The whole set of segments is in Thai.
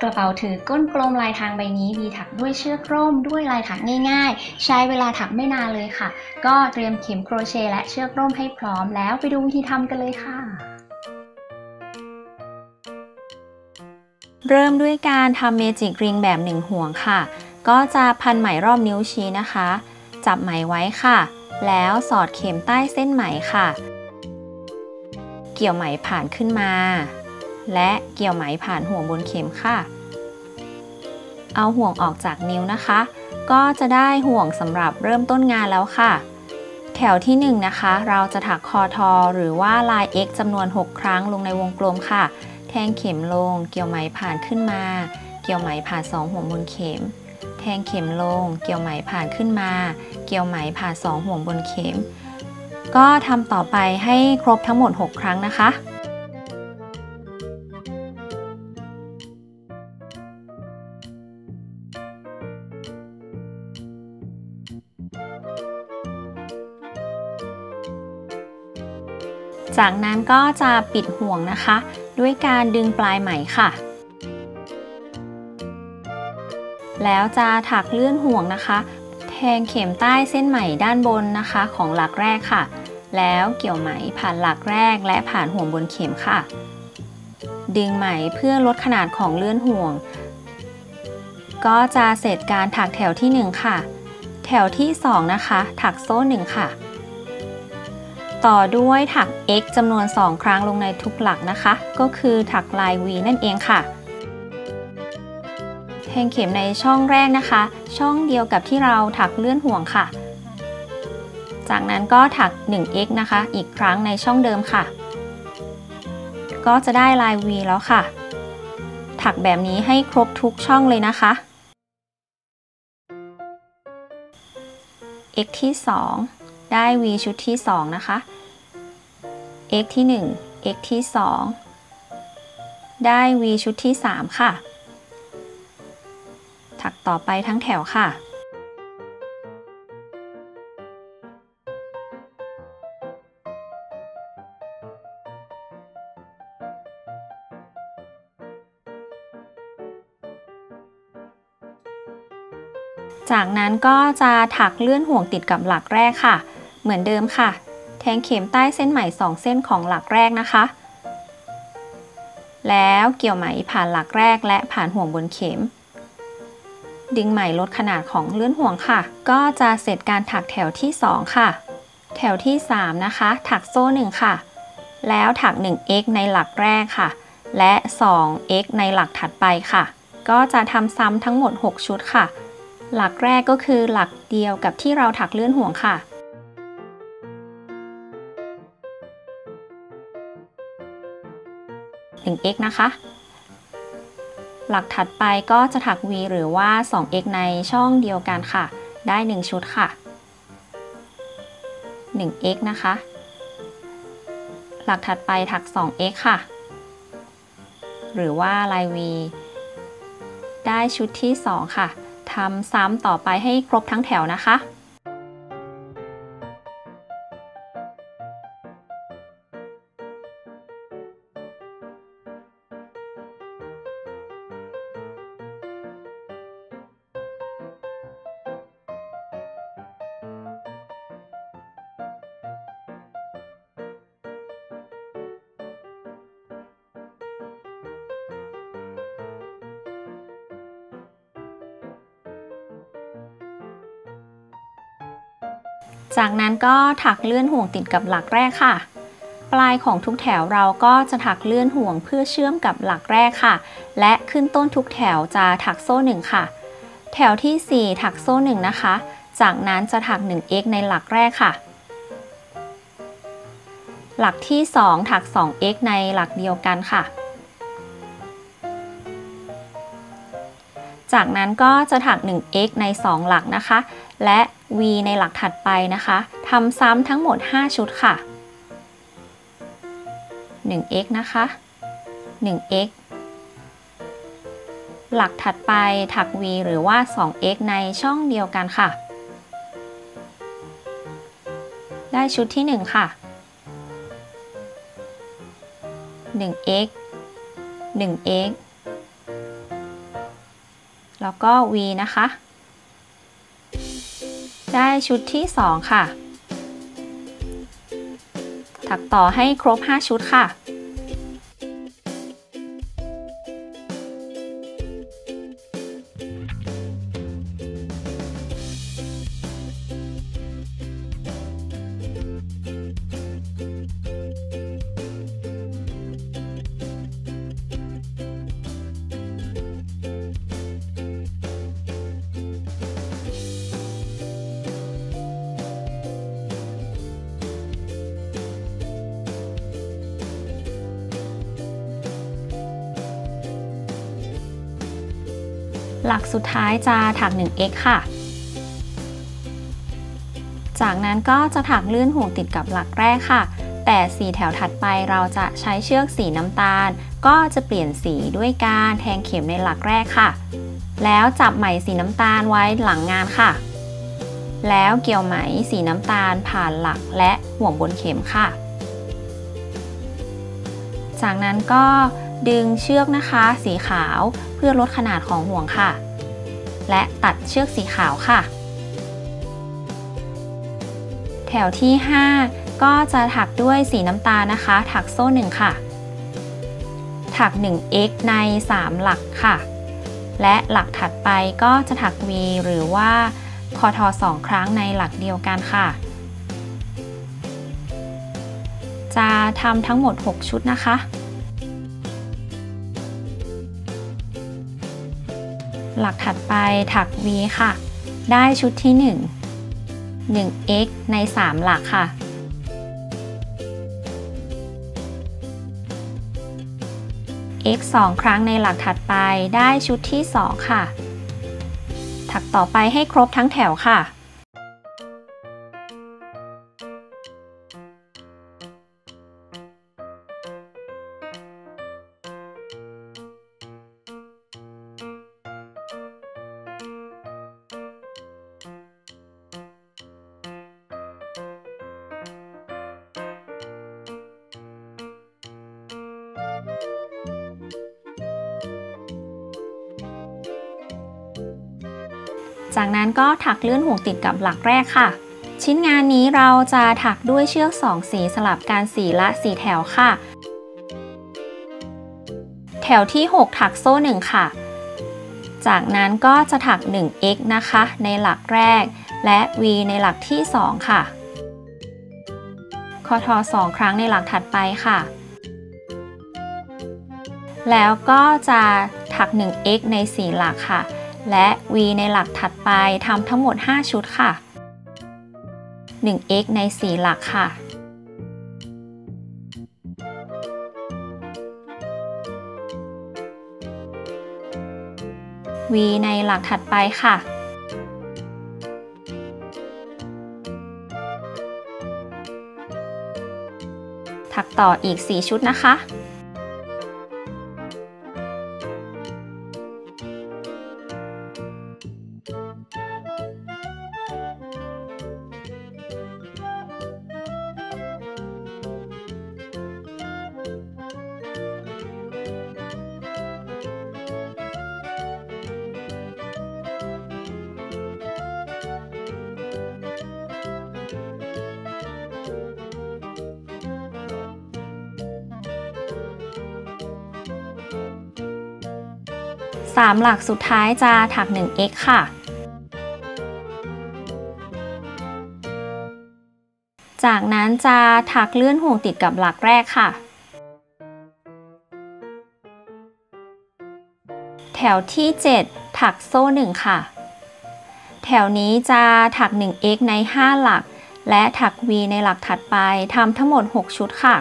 กระเป๋าถือก้นกลมลายทางใบนี้มีถักด้วยเชือกร่มด้วยลายถักง่าย ๆ ใช้เวลาถักไม่นานเลยค่ะ ก็เตรียมเข็มโครเชต์และเชือกร่มให้พร้อมแล้วไปดูวิธีทำกันเลยค่ะ เริ่มด้วยการทำเมจิกริงแบบหนึ่งห่วงค่ะ ก็จะพันไหมรอบนิ้วชี้นะคะ จับไหมไว้ค่ะ แล้วสอดเข็มใต้เส้นไหมค่ะ เกี่ยวไหมผ่านขึ้นมา และเกี่ยวไหมผ่านห่วงบนเข็มค่ะ เอาห่วงออกจากนิ้วนะคะ ก็จะได้ห่วงสำหรับเริ่มต้นงานแล้วค่ะ แถวที่1นนะคะ เราจะถักคอทอหรือว่าลาย X จำนวน 6 ครั้งลงในวงกลมค่ะ แทงเข็มลง เกี่ยวไหมผ่านขึ้นมา เกี่ยวไหมผ่าน 2 ห่วงบนเข็ม แทงเข็มลง เกี่ยวไหมผ่านขึ้นมา เกี่ยวไหมผ่าน 2 ห่วงบนเข็ม ก็ทำต่อไปให้ครบทั้งหมด 6 ครั้งนะคะ จากนั้นก็จะปิดห่วงนะคะ ด้วยการดึงปลายไหมค่ะ แล้วจะถักเลื่อนห่วงนะคะ แทงเข็มใต้เส้นไหมด้านบนนะคะของหลักแรกค่ะ แล้วเกี่ยวไหมผ่านหลักแรกและผ่านห่วงบนเข็มค่ะ ดึงไหมเพื่อลดขนาดของเลื่อนห่วง ก็จะเสร็จการถักแถวที่ 1 ค่ะ แถวที่ 2 นะคะ ถักโซ่ 1 ค่ะ ต่อด้วยถัก x จำนวน 2 ครั้งลงในทุกหลักนะคะ ก็คือถักลาย v นั่นเองค่ะแทงเข็มในช่องแรกนะคะ ช่องเดียวกับที่เราถักเลื่อนห่วงค่ะ จากนั้นก็ถัก 1x นะคะ อีกครั้งในช่องเดิมค่ะ ก็จะได้ลาย v แล้วค่ะ ถักแบบนี้ให้ครบทุกช่องเลยนะคะ x ที่ 2 ได้ v ชุดที่ 2 นะคะ x ที่ 1 x ที่ 2 ได้ v ชุดที่ 3 ค่ะ ถักต่อไปทั้งแถวค่ะ จากนั้นก็จะถักเลื่อนห่วงติดกับหลักแรกค่ะ เหมือนเดิมค่ะ แทงเข็มใต้เส้นไหม2เส้นของหลักแรกนะคะ แล้วเกี่ยวไหมผ่านหลักแรกและผ่านห่วงบนเข็ม ดึงไหมลดขนาดของเลื่อนห่วงค่ะ ก็จะเสร็จการถักแถวที่ 2 ค่ะ แถวที่ 3 นะคะ ถักโซ่ 1 ค่ะ แล้วถัก 1x ในหลักแรกค่ะ และ 2x ในหลักถัดไปค่ะ ก็จะทำซ้ำทั้งหมด 6 ชุดค่ะหลักแรกก็คือหลักเดียวกับที่เราถักเลื่อนห่วงค่ะ 1x นะคะ หลักถัดไปก็จะถัก v หรือว่า 2x ในช่องเดียวกันค่ะ ได้ 1 ชุดค่ะ 1x นะคะ หลักถัดไปถัก 2x ค่ะ หรือว่าลาย v ได้ชุดที่ 2 ค่ะทำซ้ำต่อไปให้ครบทั้งแถวนะคะ จากนั้นก็ถักเลื่อนห่วงติดกับหลักแรกค่ะ ปลายของทุกแถวเราก็จะถักเลื่อนห่วงเพื่อเชื่อมกับหลักแรกค่ะ และขึ้นต้นทุกแถวจะถักโซ่หนึ่งค่ะ แถวที่ 4 ถักโซ่หนึ่งนะคะ จากนั้นจะถัก 1x ในหลักแรกค่ะ หลักที่ 2 ถัก 2x ในหลักเดียวกันค่ะ จากนั้นก็จะถัก 1x ใน 2 หลักนะคะ และ v ในหลักถัดไปนะคะทำซ้ำทั้งหมด 5 ชุดค่ะ 1x นะคะ 1x หลักถัดไปถัก v หรือว่า 2x ในช่องเดียวกันค่ะ ได้ชุดที่ 1 ค่ะ 1x 1x แล้วก็ V นะคะ ได้ชุดที่ 2 ค่ะ ถักต่อให้ครบ 5 ชุดค่ะ หลักสุดท้ายจะถัก 1x ค่ะ จากนั้นก็จะถักลื่นห่วงติดกับหลักแรกค่ะ แต่สีแถวถัดไปเราจะใช้เชือกสีน้ำตาล ก็จะเปลี่ยนสีด้วยการแทงเข็มในหลักแรกค่ะ แล้วจับไหมสีน้ำตาลไว้หลังงานค่ะ แล้วเกี่ยวไหมสีน้ำตาลผ่านหลักและห่วงบนเข็มค่ะ จากนั้นก็ ดึงเชือกนะคะ สีขาวเพื่อลดขนาดของห่วงค่ะ และตัดเชือกสีขาวค่ะ แถวที่ 5 ก็จะถักด้วยสีน้ำตาลนะคะ ถักโซ่1ค่ะ ถัก 1x ใน 3 หลักค่ะ และหลักถัดไปก็จะถัก v หรือว่าคอทอ2ครั้งในหลักเดียวกันค่ะ จะทำทั้งหมด 6 ชุดนะคะ หลักถัดไปถัก V ค่ะ ได้ชุดที่ 1 1x ใน 3 หลักค่ะ x 2 ครั้งในหลักถัดไปได้ชุดที่ 2 ค่ะ ถักต่อไปให้ครบทั้งแถวค่ะ จากนั้นก็ถักเลื่อนห่วงติดกับหลักแรกค่ะ ชิ้นงานนี้เราจะถักด้วยเชือก 2 สีสลับการสีละสีแถวค่ะ แถวที่ 6 ถักโซ่ 1 ค่ะ จากนั้นก็จะถัก 1x นะคะ ในหลักแรก และ v ในหลักที่ 2 ค่ะคอทอ2ครั้งในหลักถัดไปค่ะ แล้วก็จะถัก 1x ใน 4 หลักค่ะ และ v ในหลักถัดไปทำทั้งหมด 5 ชุดค่ะ 1x ใน 4 หลักค่ะ v ในหลักถัดไปค่ะ ถักต่ออีก 4 ชุดนะคะ 3 หลักสุดท้ายจะถัก 1x ค่ะ จากนั้นจะถักเลื่อนห่วงติดกับหลักแรกค่ะ แถวที่ 7 ถักโซ่ 1 ค่ะ แถวนี้จะถัก 1x ใน 5 หลัก และถัก v ในหลักถัดไปทำทั้งหมด 6 ชุดค่ะ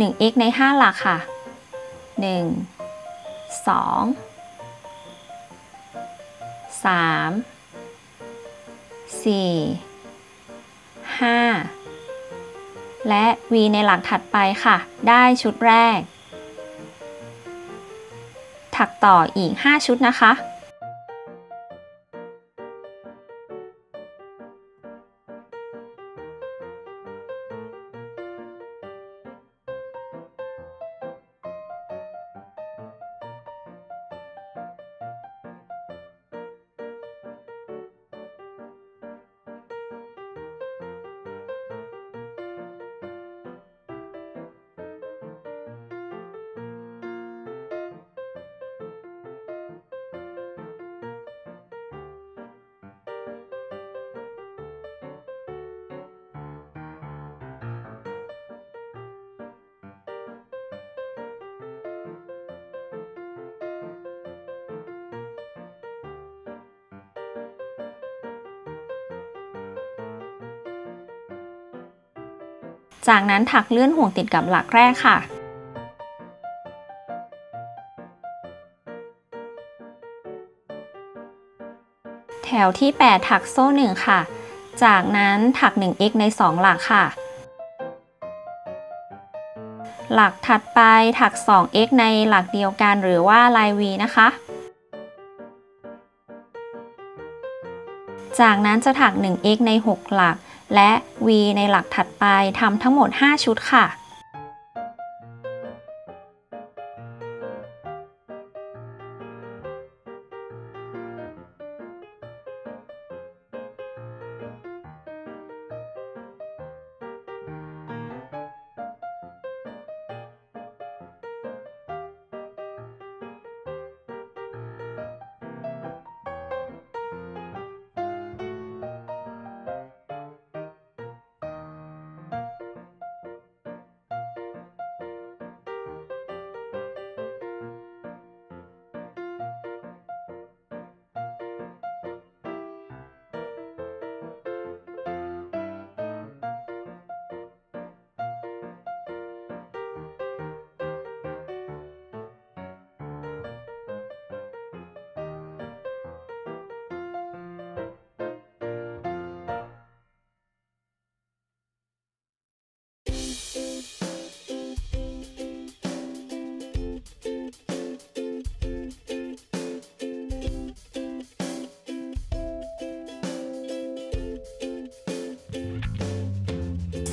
1x ใน 5 หลักค่ะ 1 2 3 4 5และ V ในหลักถัดไปค่ะ ได้ชุดแรก ถักต่ออีก 5 ชุดนะคะ จากนั้นถักเลื่อนห่วงติดกับหลักแรกค่ะ แถวที่ 8 ถักโซ่ 1 ค่ะ จากนั้นถัก 1x ใน 2 หลักค่ะ หลักถัดไปถัก 2x ในหลักเดียวกันหรือว่าลาย V นะคะจากนั้นจะถัก 1x ใน 6 หลัก และ V ในหลักถัดไปทำทั้งหมด 5 ชุดค่ะ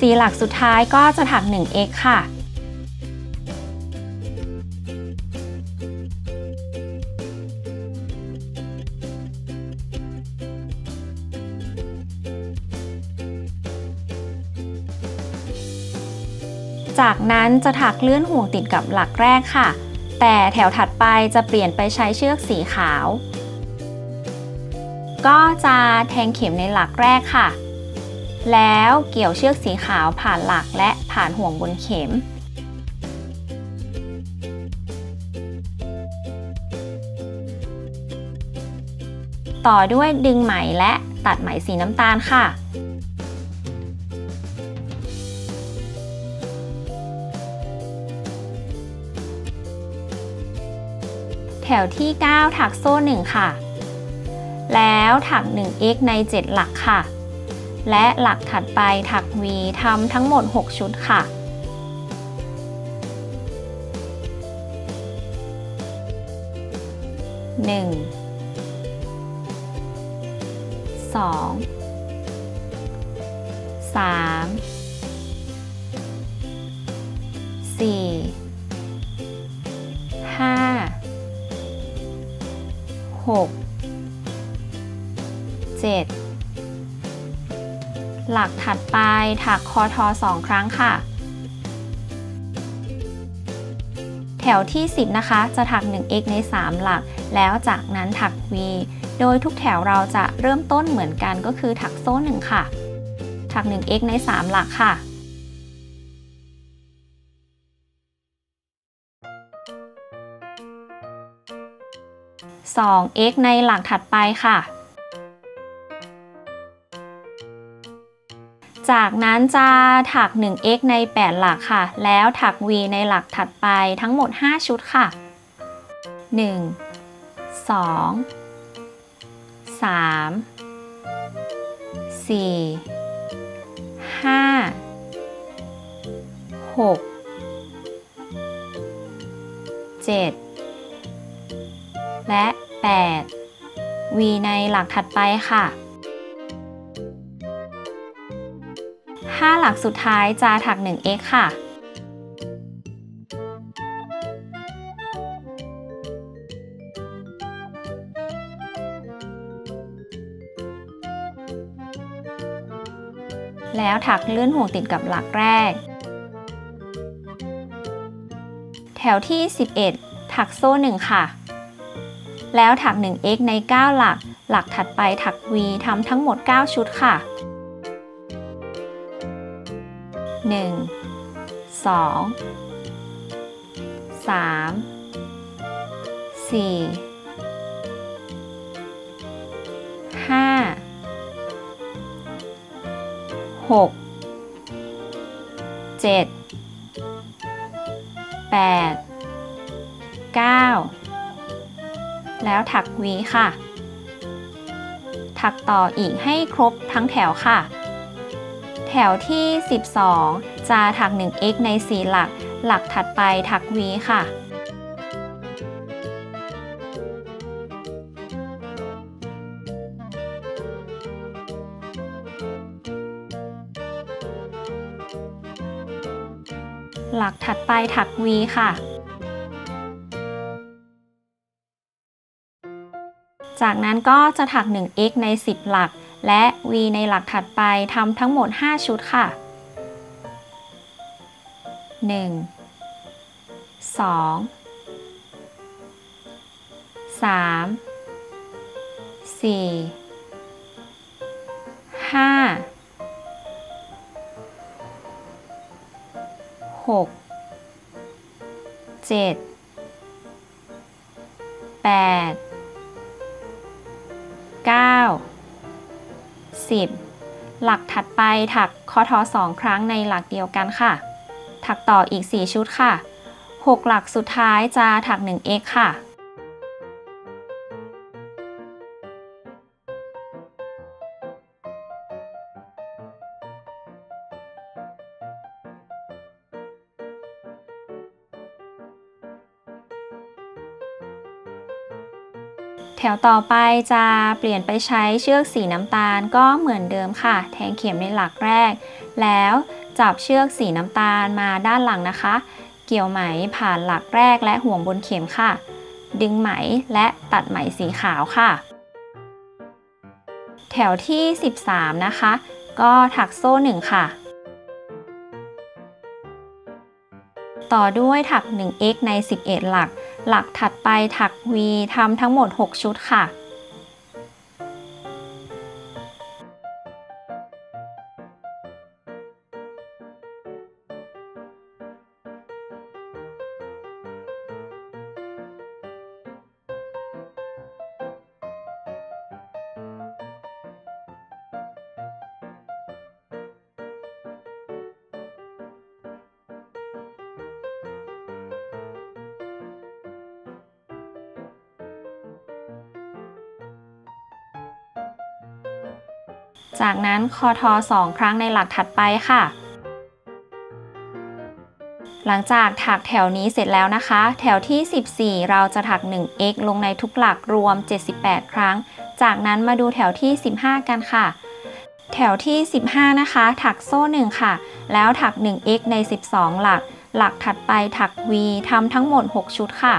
สีหลักสุดท้ายก็จะถัก 1x ค่ะ จากนั้นจะถักเลื่อนห่วงติดกับหลักแรกค่ะ แต่แถวถัดไปจะเปลี่ยนไปใช้เชือกสีขาว ก็จะแทงเข็มในหลักแรกค่ะ แล้วเกี่ยวเชือกสีขาวผ่านหลักและผ่านห่วงบนเข็ม ต่อด้วยดึงไหมและตัดไหมสีน้ำตาลค่ะแถวที่ 9 ถักโซ่ 1 ค่ะ แล้วถัก 1x ใน 7 หลักค่ะ และหลักถัดไปถัก V ทำทั้งหมด 6 ชุดค่ะ1 2 3 4 5 กถัดไปถักคอทอ2ครั้งค่ะ แถวที่ 10 นะคะ จะถัก 1x ใน 3 หลัก แล้วจากนั้นถัก v โดยทุกแถวเราจะเริ่มต้นเหมือนกันก็คือถักโซ่ 1 ค่ะ ถัก 1x ใน 3 หลักค่ะ 2x ในหลักถัดไปค่ะ จากนั้นจะถัก 1x ใน 8 หลักค่ะ แล้วถัก v ในหลักถัดไปทั้งหมด 5 ชุดค่ะ 1 2 3 4 5 6 7 และ 8 v ในหลักถัดไปค่ะ 5 หลักสุดท้ายจะถัก 1x ค่ะ แล้วถักเลื่อนห่วงติดกับหลักแรก แถวที่ 11 ถักโซ่ 1 ค่ะ แล้วถัก 1x ใน 9 หลัก หลักถัดไปถัก v ทำทั้งหมด 9 ชุดค่ะ 1 2 3 4 5 6แปดเก้าแล้วถักวีค่ะ ถักต่ออีกให้ครบทั้งแถวค่ะ แถวที่ 12 จะถัก 1x ใน 4 หลัก หลักถัดไปถักวีค่ะ หลักถัดไปถักวีค่ะจากนั้นก็จะถัก 1x ใน 10 หลัก และ v ในหลักถัดไปทำทั้งหมด 5 ชุดค่ะ 1 2 3 4 5 6 7 8 10 หลักถัดไปถักคอทอ2ครั้งในหลักเดียวกันค่ะ ถักต่ออีก 4 ชุดค่ะ 6 หลักสุดท้ายจะถัก 1x ค่ะ แถวต่อไปจะเปลี่ยนไปใช้เชือกสีน้ำตาลก็เหมือนเดิมค่ะ แทงเข็มในหลักแรก แล้วจับเชือกสีน้ำตาลมาด้านหลังนะคะ เกี่ยวไหมผ่านหลักแรกและห่วงบนเข็มค่ะ ดึงไหมและตัดไหมสีขาวค่ะ แถวที่ 13 นะคะ ก็ถักโซ่1ค่ะ ต่อด้วยถัก 1x ใน 11 หลัก หลักถัดไปถัก v ทำทั้งหมด 6 ชุดค่ะ จากนั้นคอทอ2ครั้งในหลักถัดไปค่ะ หลังจากถักแถวนี้เสร็จแล้วนะคะ แถวที่ 14 เราจะถัก 1x ลงในทุกหลักรวม 78 ครั้ง จากนั้นมาดูแถวที่ 15 กันค่ะ แถวที่ 15 นะคะ ถักโซ่ 1 ค่ะ แล้วถัก 1x ใน 12 หลัก หลักถัดไปถัก v ทำทั้งหมด 6 ชุดค่ะ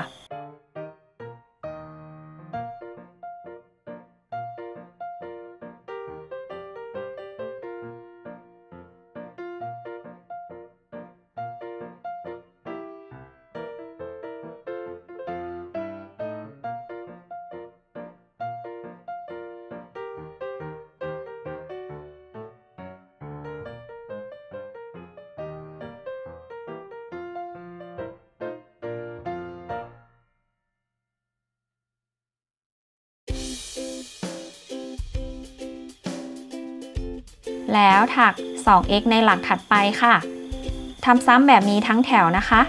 แล้วถัก 2x ในหลักถัดไปค่ะทำซ้ำแบบนี้ทั้งแถวนะคะ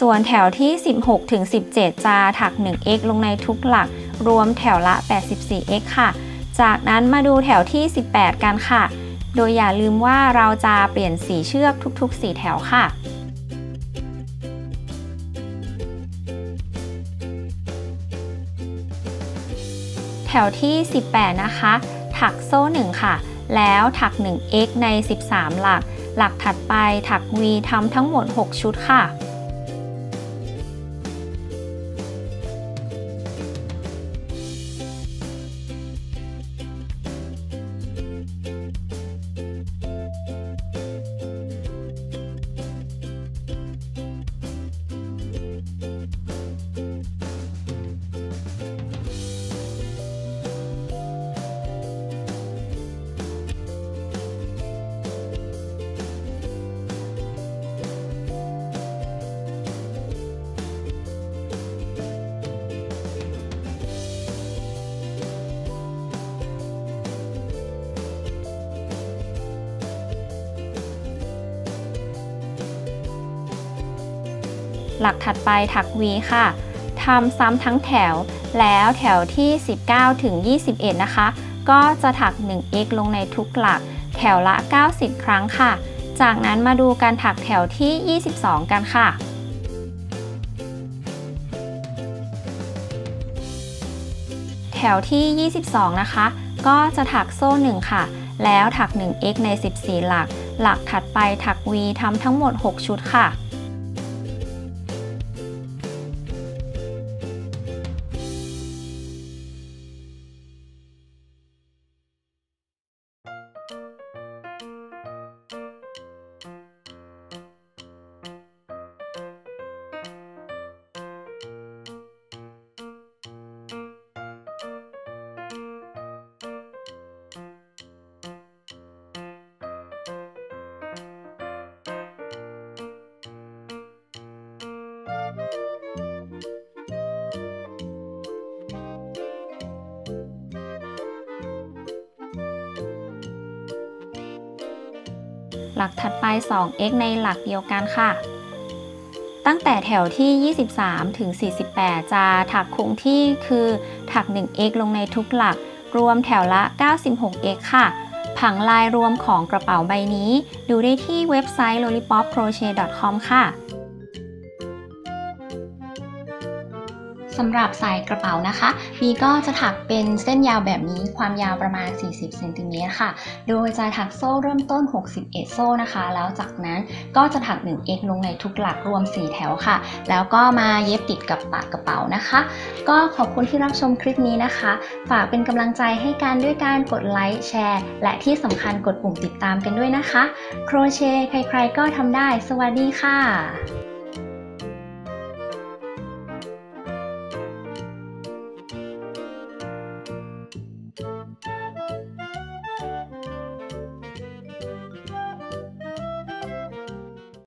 ส่วนแถวที่ 16 ถึง 17 จะถัก 1x ลงในทุกหลัก รวมแถวละ 84x ค่ะ จากนั้นมาดูแถวที่ 18 กันค่ะ โดยอย่าลืมว่าเราจะเปลี่ยนสีเชือกทุกๆ 4 แถวค่ะแถวที่ 18 นะคะ ถักโซ่ 1 ค่ะ แล้วถัก 1x ใน 13 หลัก หลักถัดไปถัก v ทำทั้งหมด 6 ชุดค่ะ ลักถัดไปถัก V ค่ะทำซ้ำทั้งแถวแล้วแถวที่ 19 ถึง 21 นะคะ ก็จะถัก 1x ลงในทุกหลัก แถวละ 90 ครั้งค่ะ จากนั้นมาดูการถักแถวที่ 22 กันค่ะแถวที่ 22 นะคะ ก็จะถักโซ่ 1 ค่ะ แล้วถัก 1x ใน 14 หลัก หลักถัดไปถัก V ทำทั้งหมด 6 ชุดค่ะ หลักถัดไป 2x ในหลักเดียวกันค่ะ ตั้งแต่แถวที่ 23 ถึง 48 จะถักคงที่คือถัก 1x ลงในทุกหลัก รวมแถวละ 96x ค่ะ ผังลายรวมของกระเป๋าใบนี้ ดูได้ที่เว็บไซต์ lollipopcrochet.com ค่ะ สำหรับสายกระเป๋านะคะบีก็จะถักเป็นเส้นยาวแบบนี้ความยาวประมาณ 40เซนติเมตรค่ะ โดยจะถักโซ่เริ่มต้น 61 โซ่นะคะ แล้วจากนั้นก็จะถัก 1x ลงในทุกหลักรวม 4 แถวค่ะ แล้วก็มาเย็บติดกับปากกระเป๋านะคะ ก็ขอบคุณที่รับชมคลิปนี้นะคะ ฝากเป็นกำลังใจให้กันด้วยการกดไลค์แชร์ และที่สำคัญกดปุ่มติดตามกันด้วยนะคะ โครเชต์ใครๆก็ทำได้ สวัสดีค่ะ